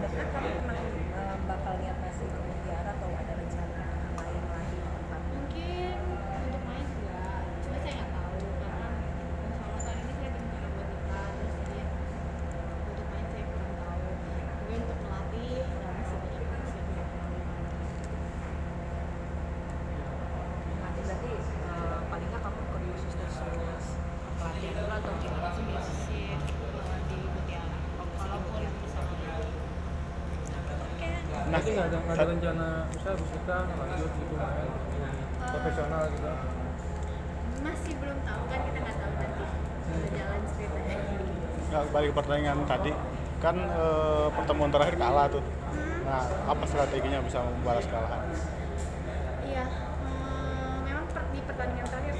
dekat kamu memang bakal lihat Nanti nggak ada nggak ada rencana misalnya habis kita lanjut gitu main profesional gitu. masih belum tahu kan kita nggak tahu nanti. Jalan ceritanya. Nggak, balik ke pertandingan tadi. Kan eh, pertemuan terakhir kalah tuh. Nah apa strateginya bisa membalas kekalahan? Iya, eh, memang per- di pertandingan terakhir